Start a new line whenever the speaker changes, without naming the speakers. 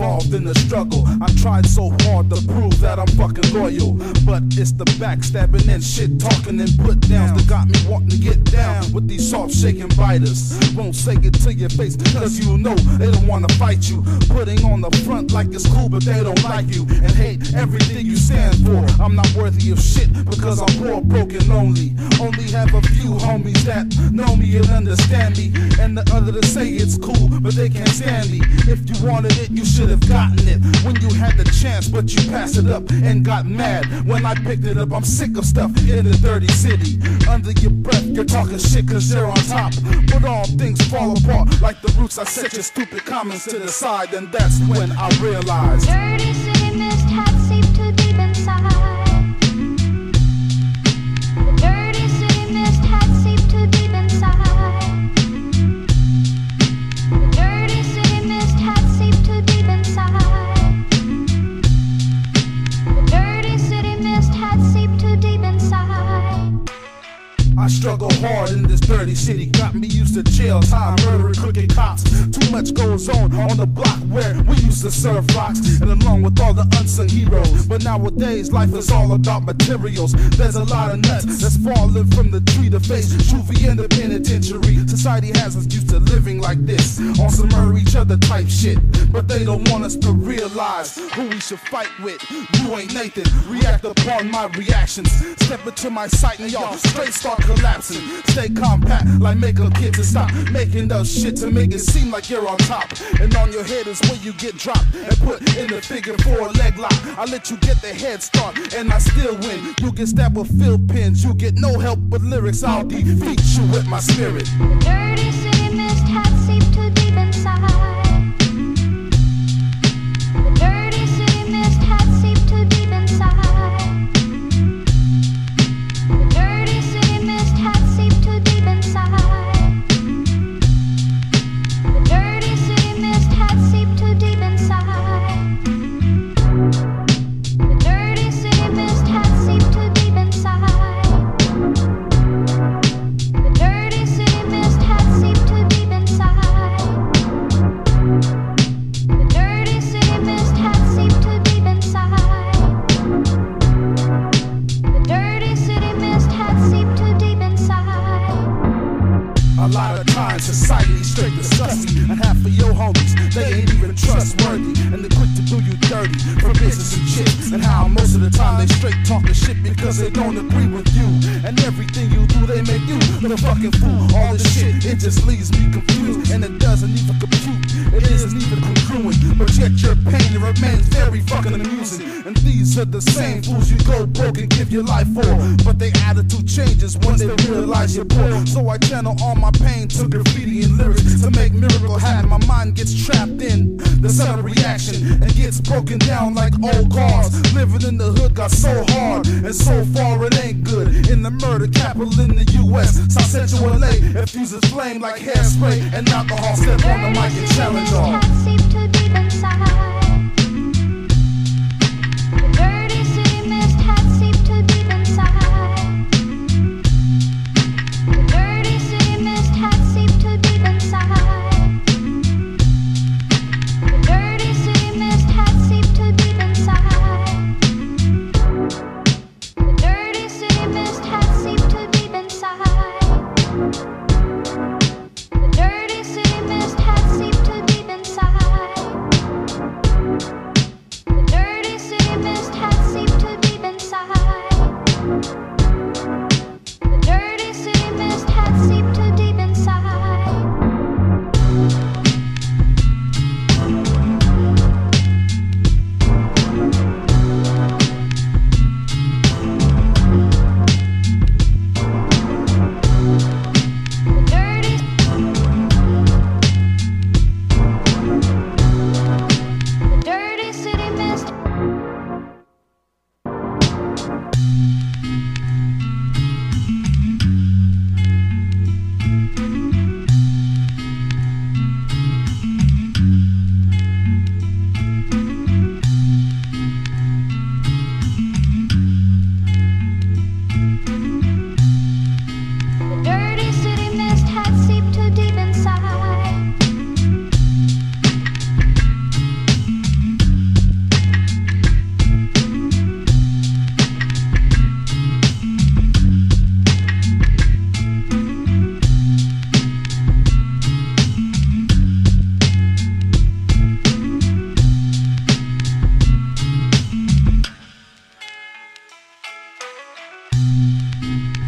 involved in the struggle. I've tried so hard to prove that I'm fucking loyal. But it's the backstabbing and shit talking and put downs that got me wanting to get down with these soft shaking biters. Won't say it to your face, cause you know they don't wanna fight you. Putting on the front like it's cool, but they don't like you and hate everything you stand for. I'm not worthy of shit because I'm poor, broken, lonely. Only have a few homies that know me and understand me. And the other to say it's cool, but they can't stand me. If you wanted it, you should have gotten it when you had the chance, but you passed it up and got mad when I picked it up. I'm sick of stuff in the dirty city. Under your breath, you're talking shit cause you're on top. But all things fall apart like the roots. I set your stupid comments to the side, and that's when I realized.
Dirty city mist had seeped too deep inside. City,
got me used to jail time, murdering crooked cops. Too much goes on on the block where we used to serve rocks, and along with all the unsung heroes. But nowadays, life is all about materials. There's a lot of nuts that's falling from the tree to face juvie in the penitentiary. Society has us used to living like this, on some murder each other type shit. But they don't want us to realize who we should fight with. You ain't Nathan, react upon my reactions. Step into my sight and y'all straight start collapsing. Stay compact like make a kid to stop making up shit to make it seem like you're on top. And on your head is where you get dropped and put in the figure four leg lock. I let you get the head start and I still win. You get stabbed with fill pins, you get no help with lyrics. I'll defeat you with my spirit.
Dirty
of your homies, they ain't even trustworthy. And they're quick to do you dirty for business and shit. And how most of the time they straight talking shit because they don't agree with you. And everything you do, they make you the fucking fool. All this shit, it just leaves me confused. And it doesn't even compute. It isn't even congruent. But yet your pain remains very fucking amusing. And these are the same fools you go broke and give your life for. But their attitude changes when they realize you're poor. So I channel all my pain to graffiti and lyrics to make miracle happen. My mind gets trapped in the sudden reaction and gets broken down like old cars. Living in the hood got so hard and so far it ain't good. In the murder capital in the U.S., South Central LA, it fuses flame like hairspray and alcohol. Step on the mic and challenge all.
Música